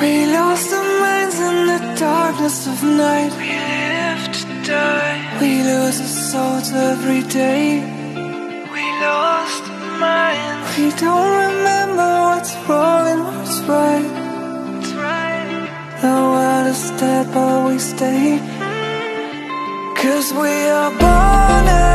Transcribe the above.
We lost our minds in the darkness of night. We live to die. We lose our souls every day. We lost our minds. We don't remember what's wrong and what's right. That's right. The world is dead but we stay. Mm-hmm. Cause we are born